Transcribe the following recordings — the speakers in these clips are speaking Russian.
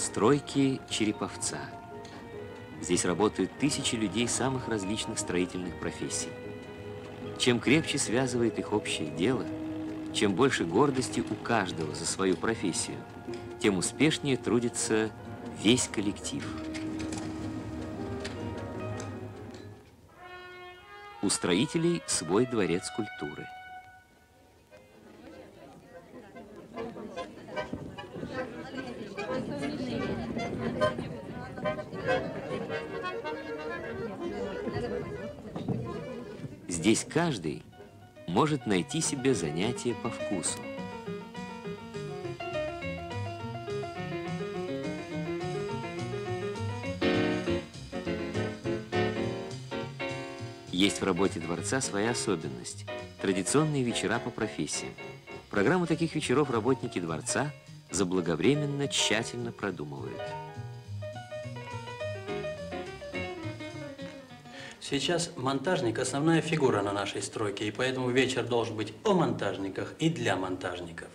Стройки Череповца. Здесь работают тысячи людей самых различных строительных профессий. Чем крепче связывает их общее дело, чем больше гордости у каждого за свою профессию, тем успешнее трудится весь коллектив. У строителей свой дворец культуры – Здесь каждый может найти себе занятие по вкусу. Есть в работе дворца своя особенность – традиционные вечера по профессиям. Программу таких вечеров работники дворца заблаговременно тщательно продумывают. Сейчас монтажник – основная фигура на нашей стройке, и поэтому вечер должен быть о монтажниках и для монтажников.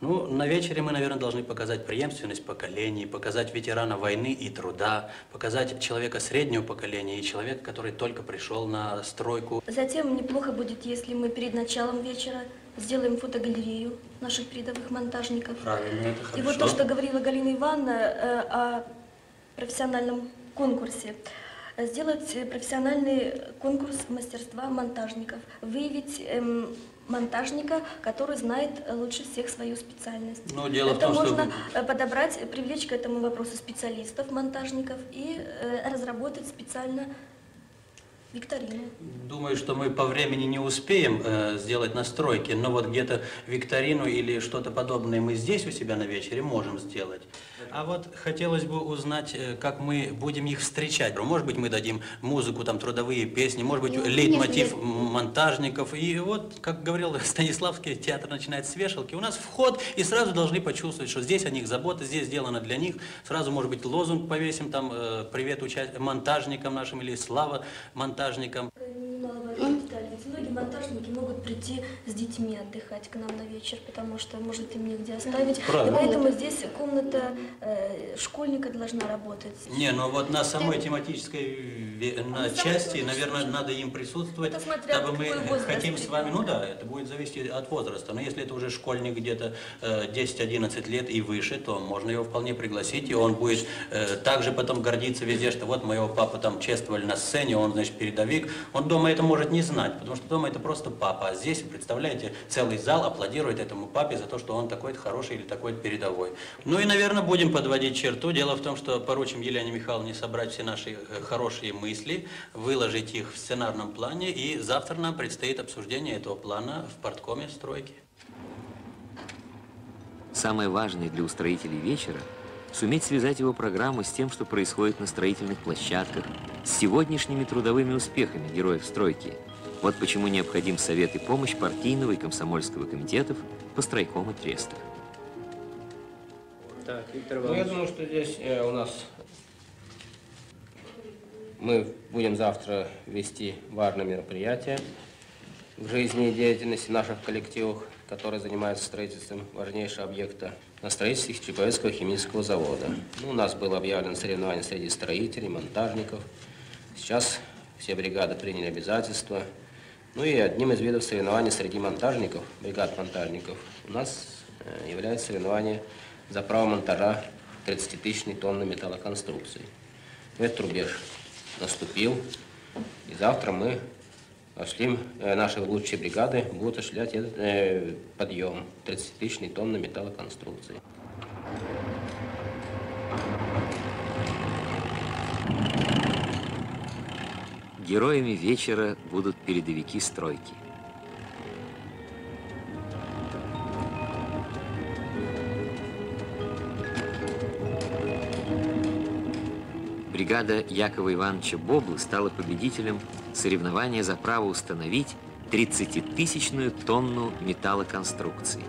Ну, на вечере мы, наверное, должны показать преемственность поколений, показать ветерана войны и труда, показать человека среднего поколения и человека, который только пришел на стройку. Затем неплохо будет, если мы перед началом вечера сделаем фотогалерею наших передовых монтажников. Правильно, это хорошо. И вот то, что говорила Галина Ивановна э, о профессиональном конкурсе – сделать профессиональный конкурс мастерства монтажников, выявить эм, монтажника, который знает лучше всех свою специальность. Но дело Это в том, можно что... Э, подобрать, привлечь к этому вопросу специалистов, монтажников и э, разработать специально викторину. Думаю, что мы по времени не успеем э, сделать настройки, но вот где-то викторину или что-то подобное мы здесь у себя на вечере можем сделать. А вот хотелось бы узнать, э, как мы будем их встречать. Может быть, мы дадим музыку, там, трудовые песни, может быть, ну, лейтмотив нет, монтажников. И вот, как говорил Станиславский, театр начинает с вешалки. У нас вход, и сразу должны почувствовать, что здесь о них забота, здесь сделано для них. Сразу, может быть, лозунг повесим, там, э, привет уча... монтажникам нашим или слава монтажникам. Многие монтажники могут прийти с детьми отдыхать к нам на вечер, потому что, может, им негде оставить. Правильно. И поэтому здесь комната э, школьника должна работать. Не, ну вот на самой тематической на части, наверное, надо им присутствовать, дабы мы хотим с вами, ну да, это будет зависеть от возраста, но если это уже школьник где-то э, 10-11 лет и выше, то можно его вполне пригласить, и он будет э, также потом гордиться везде, что вот моего папа там чествовали на сцене, он, значит, передовик, он дома это может не знать, потому что дома это просто папа, а здесь, представляете, целый зал аплодирует этому папе за то, что он такой-то хороший или такой-то передовой. Ну и, наверное, будем подводить черту. Дело в том, что поручим Елене Михайловне собрать все наши э, хорошие мысли, выложить их в сценарном плане, и завтра нам предстоит обсуждение этого плана в порткоме стройки. Самое важное для устроителей вечера – суметь связать его программу с тем, что происходит на строительных площадках, с сегодняшними трудовыми успехами героев стройки. Вот почему необходим совет и помощь партийного и комсомольского комитетов по стройком и трестах. Так, Виктор Иванович. Ну, я думаю, что здесь э, у нас мы будем завтра вести важное мероприятие в жизни и деятельности наших коллективов, которые занимаются строительством важнейшего объекта на строительстве Чеповецкого химического завода. Ну, у нас было объявлено соревнование среди строителей, монтажников. Сейчас все бригады приняли обязательства. Ну и одним из видов соревнований среди монтажников, бригад монтажников, у нас э, является соревнование за право монтажа 30-тысячной тонны металлоконструкции. Этот рубеж наступил. И завтра мы осуществим, э, наши лучшие бригады будут осуществлять этот э, подъем 30-тысячной тонны металлоконструкции. Героями вечера будут передовики стройки. Бригада Якова Ивановича Боблы стала победителем соревнования за право установить 30-тысячную тонну металлоконструкций.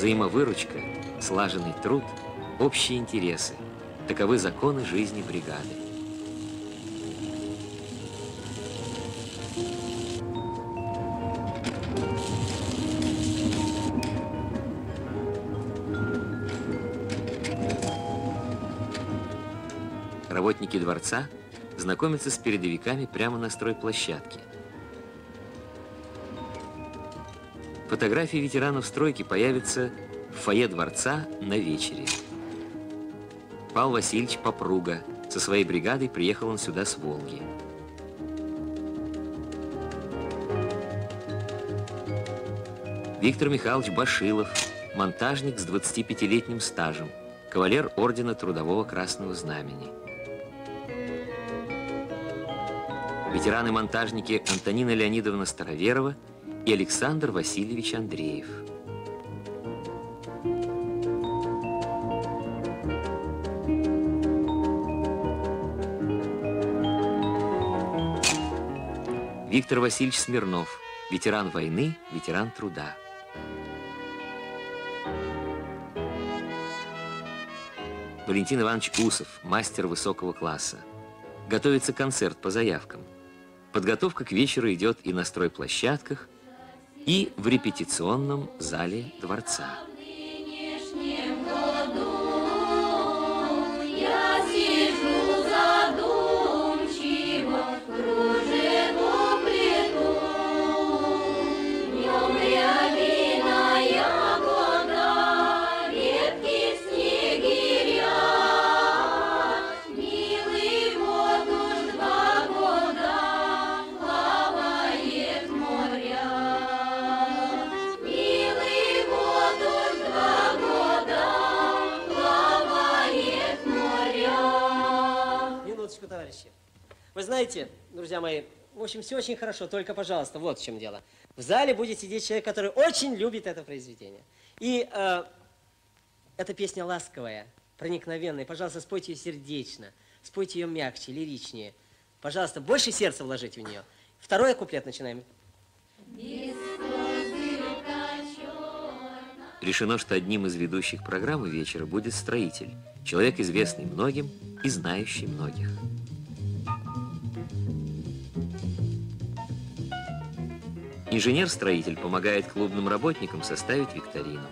Взаимовыручка, слаженный труд, общие интересы. Таковы законы жизни бригады. Работники дворца знакомятся с передовиками прямо на стройплощадке – Фотографии ветеранов стройки появятся в фойе дворца на вечере. Павел Васильевич Попруга. Со своей бригадой приехал он сюда с Волги. Виктор Михайлович Башилов, монтажник с 25-летним стажем, кавалер Ордена Трудового Красного Знамени. Ветераны-монтажники Антонина Леонидовна Староверова и Александр Васильевич Андреев. Виктор Васильевич Смирнов, ветеран войны, ветеран труда. Валентин Иванович Усов, мастер высокого класса. Готовится концерт по заявкам. Подготовка к вечеру идет и на стройплощадках, и в репетиционном зале дворца. Общем, все очень хорошо, только, пожалуйста, вот в чем дело. В зале будет сидеть человек, который очень любит это произведение. И э, эта песня ласковая, проникновенная. Пожалуйста, спойте ее сердечно, спойте ее мягче, лиричнее. Пожалуйста, больше сердца вложите в нее. Второй куплет начинаем. Решено, что одним из ведущих программы вечера будет строитель, человек, известный многим и знающий многих. Инженер-строитель помогает клубным работникам составить викторину.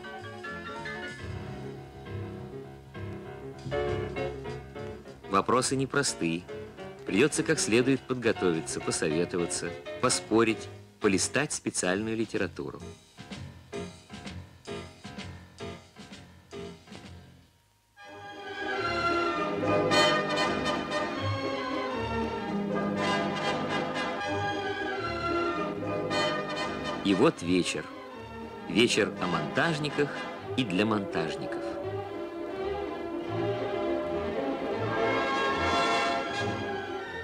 Вопросы непростые. Придется как следует подготовиться, посоветоваться, поспорить, полистать специальную литературу. Вот вечер. Вечер о монтажниках и для монтажников.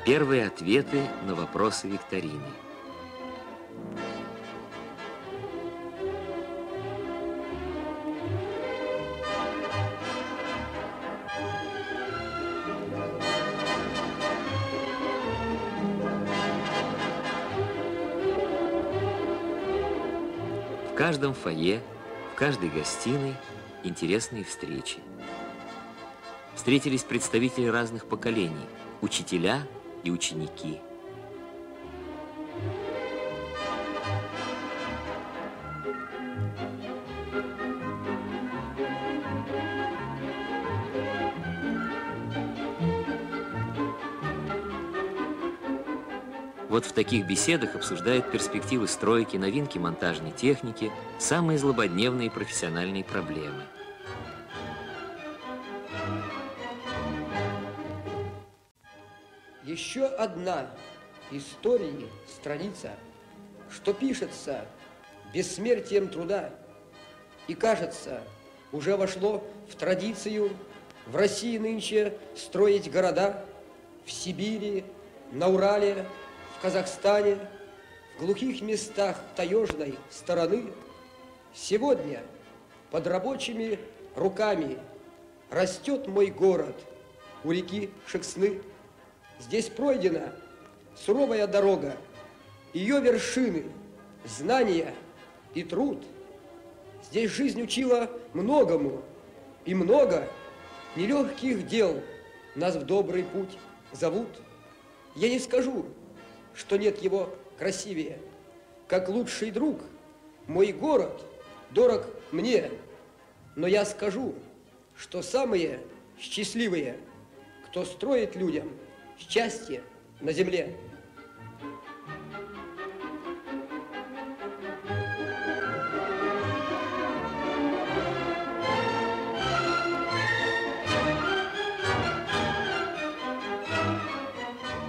Первые ответы на вопросы викторины. Каждом фойе, в каждой гостиной интересные встречи. Встретились представители разных поколений, учителя и ученики. Вот в таких беседах обсуждают перспективы стройки, новинки монтажной техники, самые злободневные профессиональные проблемы. Еще одна истории страница, что пишется бессмертием труда и, кажется, уже вошло в традицию в России нынче строить города в Сибири, на Урале, Казахстане, в глухих местах таежной стороны. Сегодня под рабочими руками растет мой город у реки Шексны. Здесь пройдена суровая дорога, ее вершины, знания и труд. Здесь жизнь учила многому, и много нелегких дел нас в добрый путь зовут. Я не скажу, что нет его красивее, как лучший друг, мой город дорог мне, но я скажу, что самые счастливые, что строит людям счастье на земле.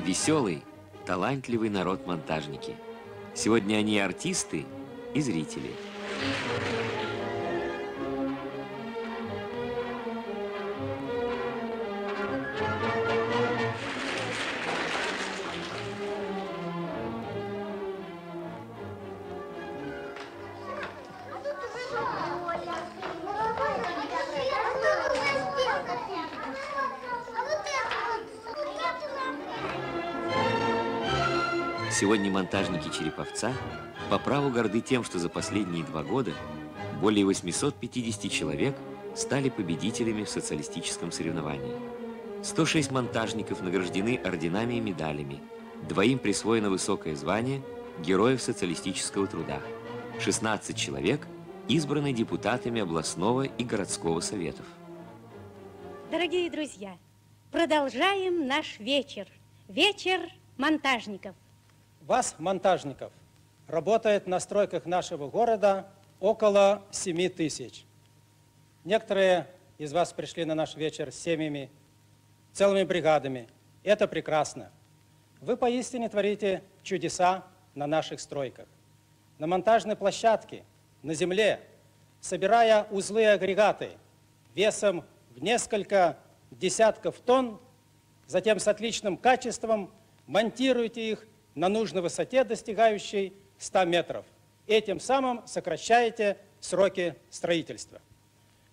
Веселый, талантливый народ монтажники. Сегодня они артисты и зрители. Сегодня монтажники Череповца по праву горды тем, что за последние два года более 850 человек стали победителями в социалистическом соревновании. 106 монтажников награждены орденами и медалями. Двоим присвоено высокое звание Героев социалистического труда. 16 человек избраны депутатами областного и городского советов. Дорогие друзья, продолжаем наш вечер. Вечер монтажников. Вас, монтажников, работает на стройках нашего города около 7 тысяч. Некоторые из вас пришли на наш вечер с семьями, целыми бригадами. Это прекрасно. Вы поистине творите чудеса на наших стройках. На монтажной площадке, на земле, собирая узлы и агрегаты весом в несколько десятков тонн, затем с отличным качеством монтируете их на нужной высоте, достигающей 100 метров. Этим самым сокращаете сроки строительства.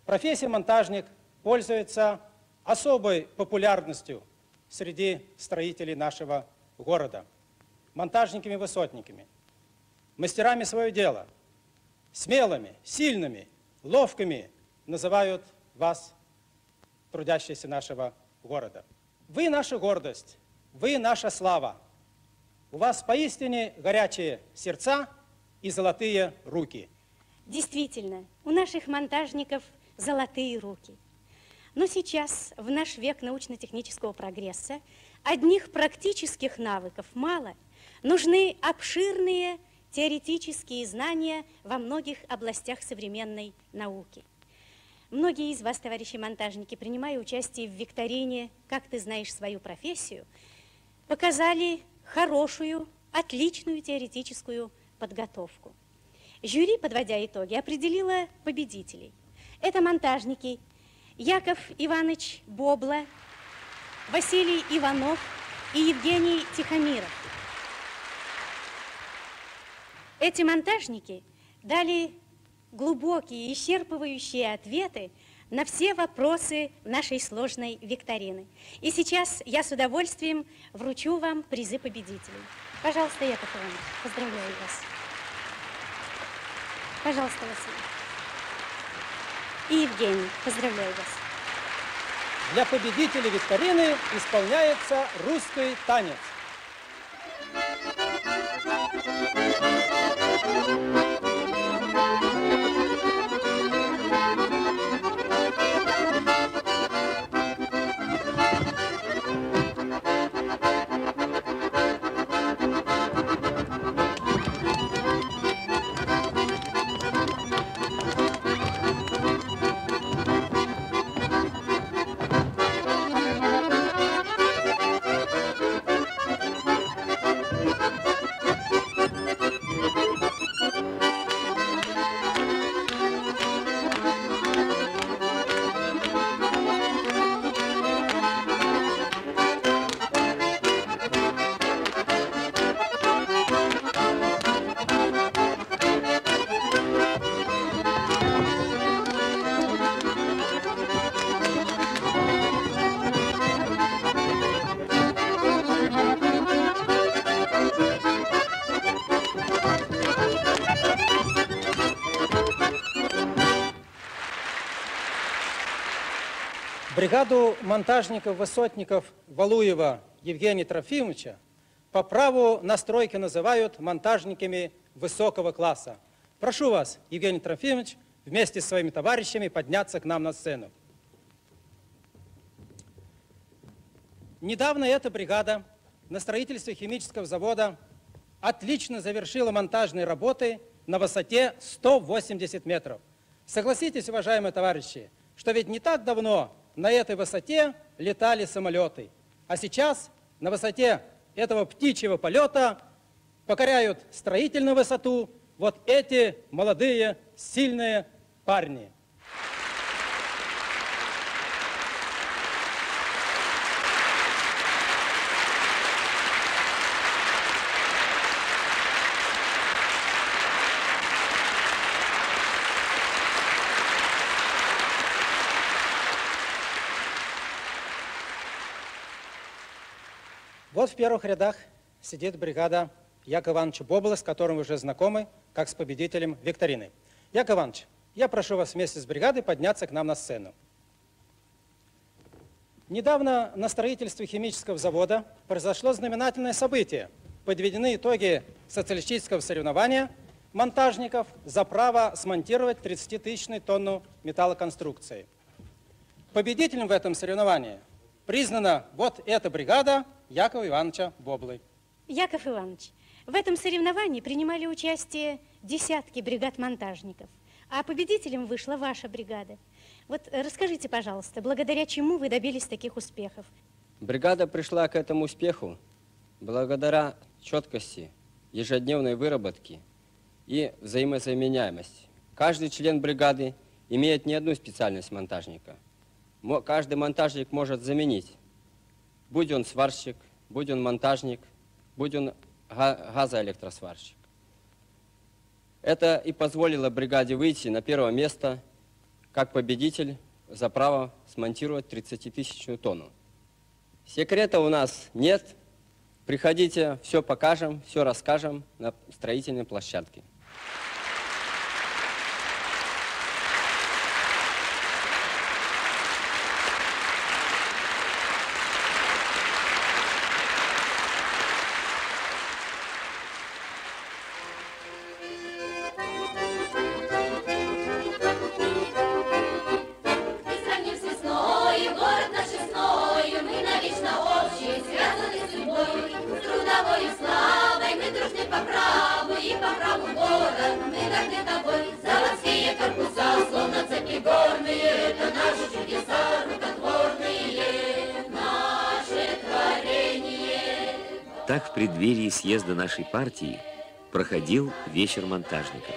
Профессия монтажник пользуется особой популярностью среди строителей нашего города. Монтажниками-высотниками, мастерами свое дело, смелыми, сильными, ловкими называют вас трудящиеся нашего города. Вы наша гордость, вы наша слава. У вас поистине горячие сердца и золотые руки. Действительно, у наших монтажников золотые руки. Но сейчас, в наш век научно-технического прогресса, одних практических навыков мало. Нужны обширные теоретические знания во многих областях современной науки. Многие из вас, товарищи монтажники, принимая участие в викторине «Как ты знаешь свою профессию», показали хорошую, отличную теоретическую подготовку. Жюри, подводя итоги, определило победителей. Это монтажники Яков Иванович Бобла, Василий Иванов и Евгений Тихомиров. Эти монтажники дали глубокие, исчерпывающие ответы на все вопросы нашей сложной викторины. И сейчас я с удовольствием вручу вам призы победителей. Пожалуйста, Яков Иванович, поздравляю вас. Пожалуйста, Василий. И Евгений, поздравляю вас. Для победителей викторины исполняется русский танец. Бригаду монтажников-высотников Валуева Евгения Трофимовича по праву на стройке называют монтажниками высокого класса. Прошу вас, Евгений Трофимович, вместе с своими товарищами подняться к нам на сцену. Недавно эта бригада на строительстве химического завода отлично завершила монтажные работы на высоте 180 метров. Согласитесь, уважаемые товарищи, что ведь не так давно на этой высоте летали самолеты, а сейчас на высоте этого птичьего полета покоряют строительную высоту вот эти молодые, сильные парни. Вот в первых рядах сидит бригада Якова Ивановича Бобла, с которым вы уже знакомы, как с победителем викторины. Яков Иванович, я прошу вас вместе с бригадой подняться к нам на сцену. Недавно на строительстве химического завода произошло знаменательное событие. Подведены итоги социалистического соревнования монтажников за право смонтировать 30-тысячную тонну металлоконструкции. Победителем в этом соревновании признана вот эта бригада Якова Ивановича Боблы. Яков Иванович, в этом соревновании принимали участие десятки бригад монтажников, а победителем вышла ваша бригада. Вот расскажите, пожалуйста, благодаря чему вы добились таких успехов? Бригада пришла к этому успеху благодаря четкости, ежедневной выработке и взаимозаменяемости. Каждый член бригады имеет не одну специальность монтажника. Каждый монтажник может заменить, будь он сварщик, будь он монтажник, будь он газоэлектросварщик. Это и позволило бригаде выйти на первое место как победитель за право смонтировать 30-тысячную тонну. Секрета у нас нет. Приходите, все покажем, все расскажем на строительной площадке. Преддверии съезда нашей партии проходил вечер монтажников.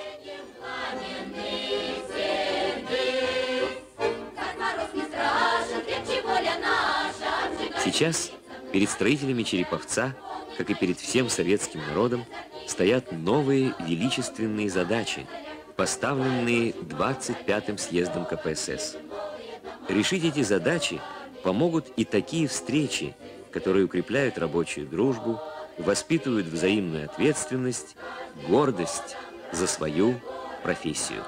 Сейчас перед строителями Череповца, как и перед всем советским народом, стоят новые величественные задачи, поставленные 25-м съездом КПСС. Решить эти задачи помогут и такие встречи, которые укрепляют рабочую дружбу, воспитывают взаимную ответственность, гордость за свою профессию.